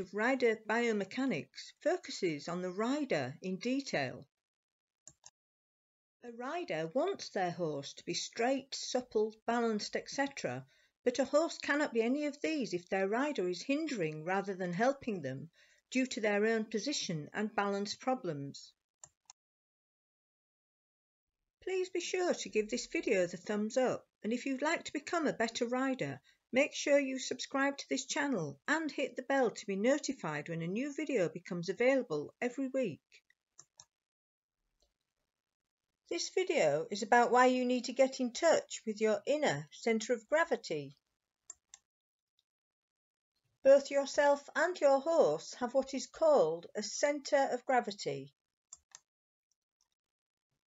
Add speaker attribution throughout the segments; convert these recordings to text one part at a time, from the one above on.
Speaker 1: of rider biomechanics focuses on the rider in detail. A rider wants their horse to be straight, supple, balanced, etc., but a horse cannot be any of these if their rider is hindering rather than helping them due to their own position and balance problems. Please be sure to give this video the thumbs up and if you'd like to become a better rider, make sure you subscribe to this channel and hit the bell to be notified when a new video becomes available every week. This video is about why you need to get in touch with your inner centre of gravity. Both yourself and your horse have what is called a centre of gravity.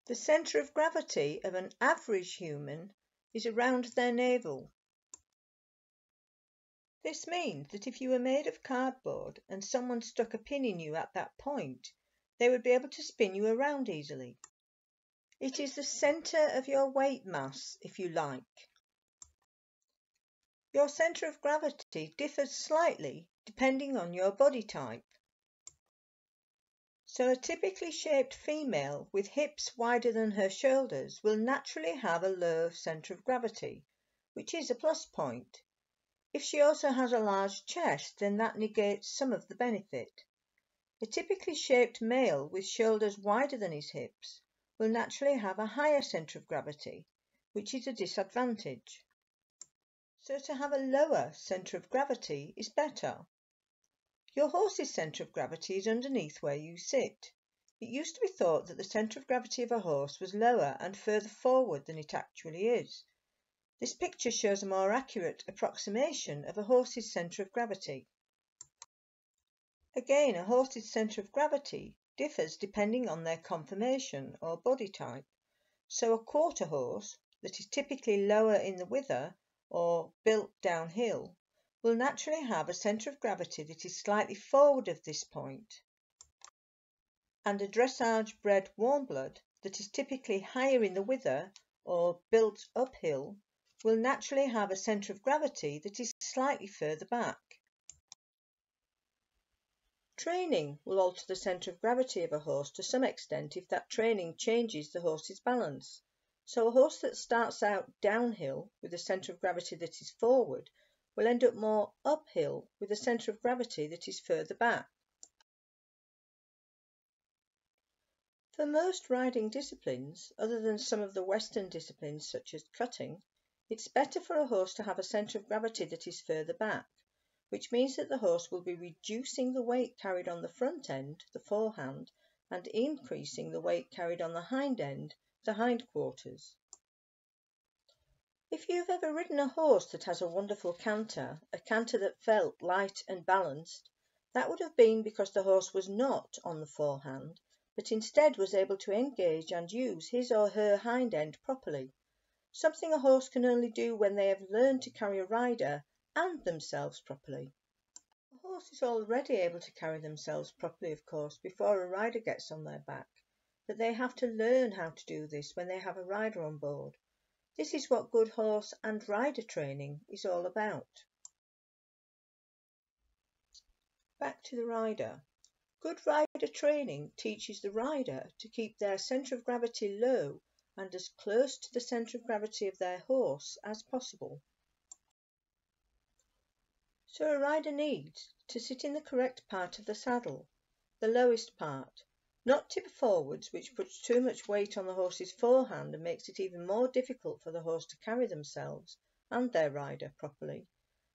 Speaker 1: The centre of gravity of an average human is around their navel. This means that if you were made of cardboard and someone stuck a pin in you at that point, they would be able to spin you around easily. It is the centre of your weight mass, if you like. Your centre of gravity differs slightly depending on your body type. So a typically shaped female with hips wider than her shoulders will naturally have a low centre of gravity, which is a plus point. If she also has a large chest, then that negates some of the benefit. A typically shaped male with shoulders wider than his hips will naturally have a higher centre of gravity, which is a disadvantage. So to have a lower centre of gravity is better. Your horse's centre of gravity is underneath where you sit. It used to be thought that the centre of gravity of a horse was lower and further forward than it actually is. This picture shows a more accurate approximation of a horse's centre of gravity. Again, a horse's centre of gravity differs depending on their conformation or body type. So a quarter horse that is typically lower in the wither or built downhill will naturally have a centre of gravity that is slightly forward of this point. And a dressage bred warm blood that is typically higher in the wither or built uphill will naturally have a centre of gravity that is slightly further back. Training will alter the centre of gravity of a horse to some extent if that training changes the horse's balance. So a horse that starts out downhill with a centre of gravity that is forward will end up more uphill with a centre of gravity that is further back. For most riding disciplines, other than some of the Western disciplines such as cutting, it's better for a horse to have a centre of gravity that is further back which means that the horse will be reducing the weight carried on the front end, the forehand, and increasing the weight carried on the hind end, the hindquarters. If you've ever ridden a horse that has a wonderful canter, a canter that felt light and balanced, that would have been because the horse was not on the forehand, but instead was able to engage and use his or her hind end properly, something a horse can only do when they have learned to carry a rider and themselves properly. A horse is already able to carry themselves properly, of course, before a rider gets on their back, but they have to learn how to do this when they have a rider on board. This is what good horse and rider training is all about. Back to the rider. Good rider training teaches the rider to keep their centre of gravity low and as close to the centre of gravity of their horse as possible. So a rider needs to sit in the correct part of the saddle, the lowest part, not tip forwards which puts too much weight on the horse's forehand and makes it even more difficult for the horse to carry themselves and their rider properly,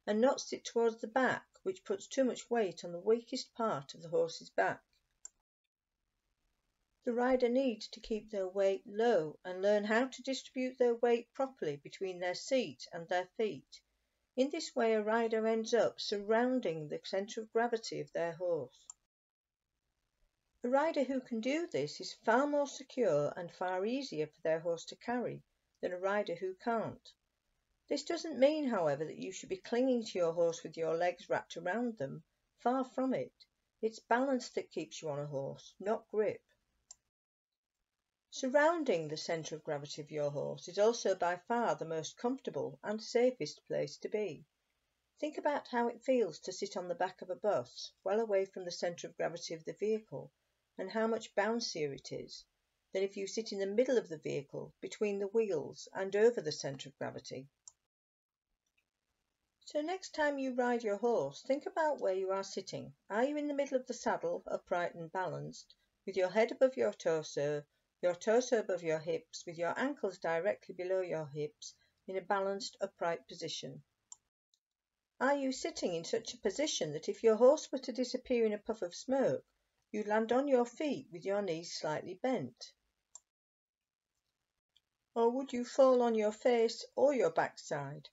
Speaker 1: and not sit towards the back which puts too much weight on the weakest part of the horse's back. The rider needs to keep their weight low and learn how to distribute their weight properly between their seat and their feet in this way a rider ends up surrounding the centre of gravity of their horse. A rider who can do this is far more secure and far easier for their horse to carry than a rider who can't. This doesn't mean, however, that you should be clinging to your horse with your legs wrapped around them. Far from it. It's balance that keeps you on a horse, not grip. Surrounding the centre of gravity of your horse is also by far the most comfortable and safest place to be. Think about how it feels to sit on the back of a bus, well away from the centre of gravity of the vehicle, and how much bouncier it is than if you sit in the middle of the vehicle, between the wheels, and over the centre of gravity. So next time you ride your horse, think about where you are sitting. Are you in the middle of the saddle, upright and balanced, with your head above your torso, your torso above your hips, with your ankles directly below your hips, in a balanced upright position? Are you sitting in such a position that if your horse were to disappear in a puff of smoke, you'd land on your feet with your knees slightly bent? Or would you fall on your face or your backside?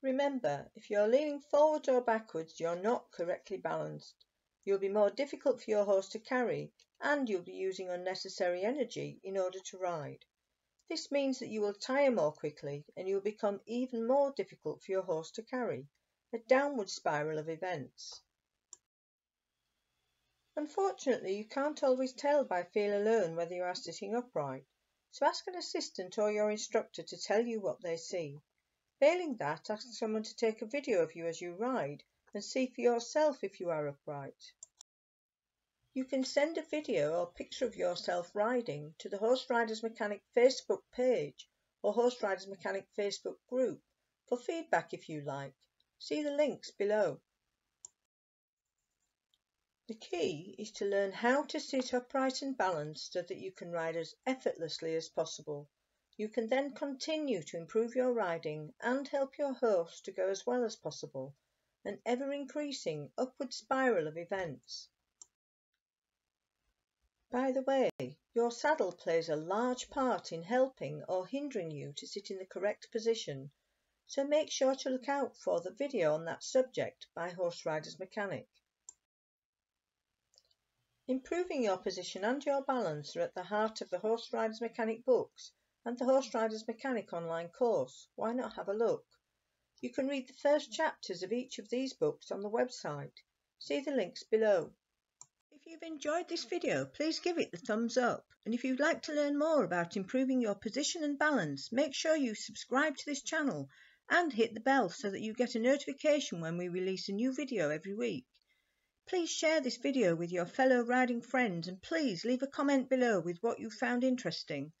Speaker 1: Remember, if you're leaning forwards or backwards, you're not correctly balanced. You'll be more difficult for your horse to carry, and you'll be using unnecessary energy in order to ride. This means that you will tire more quickly and you will become even more difficult for your horse to carry, a downward spiral of events. Unfortunately, you can't always tell by feel alone whether you are sitting upright, so ask an assistant or your instructor to tell you what they see. Failing that, ask someone to take a video of you as you ride and see for yourself if you are upright. You can send a video or picture of yourself riding to the Horse Riders Mechanic Facebook page or Horse Riders Mechanic Facebook group for feedback if you like. See the links below. The key is to learn how to sit upright and balanced so that you can ride as effortlessly as possible. You can then continue to improve your riding and help your horse to go as well as possible, an ever increasing upward spiral of events. By the way, your saddle plays a large part in helping or hindering you to sit in the correct position, so make sure to look out for the video on that subject by Horse Riders Mechanic. Improving your position and your balance are at the heart of the Horse Riders Mechanic books and the Horse Riders Mechanic online course. Why not have a look? You can read the first chapters of each of these books on the website. See the links below. If you've enjoyed this video, please give it the thumbs up. And if you'd like to learn more about improving your position and balance, make sure you subscribe to this channel and hit the bell so that you get a notification when we release a new video every week. Please share this video with your fellow riding friends and please leave a comment below with what you found interesting.